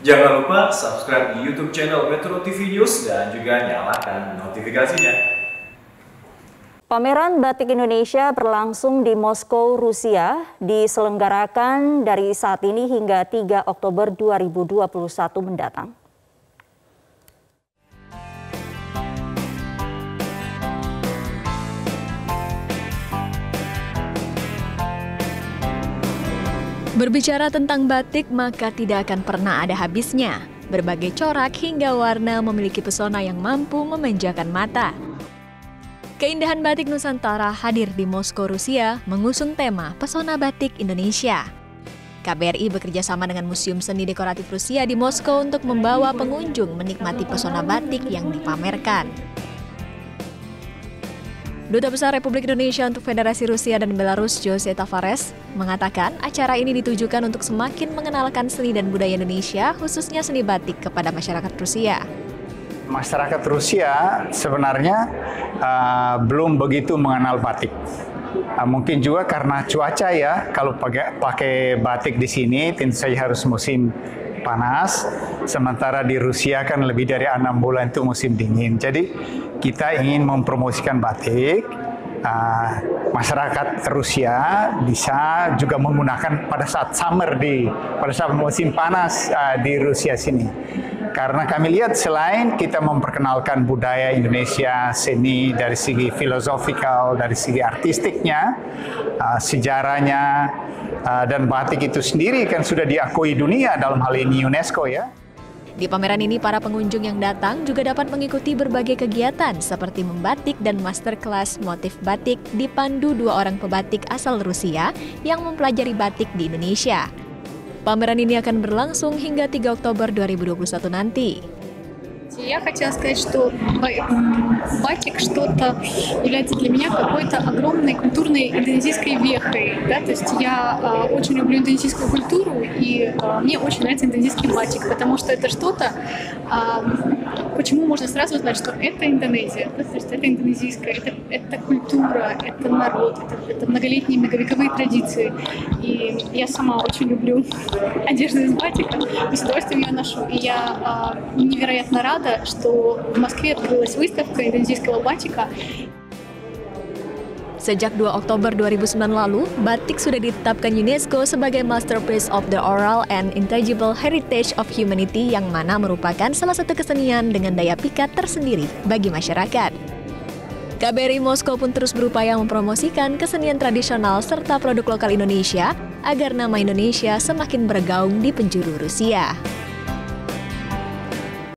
Jangan lupa subscribe di YouTube channel Metro TV News dan juga nyalakan notifikasinya. Pameran Batik Indonesia berlangsung di Moskow, Rusia, diselenggarakan dari saat ini hingga 3 Oktober 2021 mendatang. Berbicara tentang batik, maka tidak akan pernah ada habisnya. Berbagai corak hingga warna memiliki pesona yang mampu memanjakan mata. Keindahan batik Nusantara hadir di Moskow, Rusia, mengusung tema Pesona Batik Indonesia. KBRI bekerja sama dengan Museum Seni Dekoratif Rusia di Moskow untuk membawa pengunjung menikmati pesona batik yang dipamerkan. Duta Besar Republik Indonesia untuk Federasi Rusia dan Belarus, Jose Tavares, mengatakan acara ini ditujukan untuk semakin mengenalkan seni dan budaya Indonesia, khususnya seni batik kepada masyarakat Rusia. Masyarakat Rusia sebenarnya uh, belum begitu mengenal batik. Uh, mungkin juga karena cuaca ya, kalau pakai, pakai batik di sini tentu saja harus musim panas, sementara di Rusia kan lebih dari enam bulan itu musim dingin. Jadi kita ingin mempromosikan batik. Uh, masyarakat Rusia bisa juga menggunakan pada saat summer di pada saat musim panas uh, di Rusia sini. Karena kami lihat selain kita memperkenalkan budaya Indonesia, seni dari segi filosofikal, dari segi artistiknya, uh, sejarahnya, uh, dan batik itu sendiri kan sudah diakui dunia dalam hal ini UNESCO ya. Di pameran ini, para pengunjung yang datang juga dapat mengikuti berbagai kegiatan seperti membatik dan masterclass motif batik dipandu dua orang pebatik asal Rusia yang mempelajari batik di Indonesia. Pameran ini akan berlangsung hingga 3 Oktober 2021 nanti. Я хотела сказать, что батик что-то является для меня какой-то огромной культурной индонезийской вехой. Да? То есть я э, очень люблю индонезийскую культуру, и э, мне очень нравится индонезийский батик, потому что это что-то, э, почему можно сразу знать, что это Индонезия, то есть это индонезийская, это, это культура, это народ, это, это многолетние, многовековые традиции. И я сама очень люблю одежду из батика, с удовольствием ее ношу, и я э, невероятно рада, что в Москве открылась выставка индонезийского батика. Sejak 2 Oktober 2009 lalu, batik sudah ditetapkan UNESCO sebagai Masterpiece of the Oral and Intangible Heritage of Humanity yang mana merupakan salah satu kesenian dengan daya pikat tersendiri bagi masyarakat. KBRI Moskow pun terus berupaya mempromosikan kesenian tradisional serta produk lokal Indonesia agar nama Indonesia semakin bergaung di penjuru Rusia.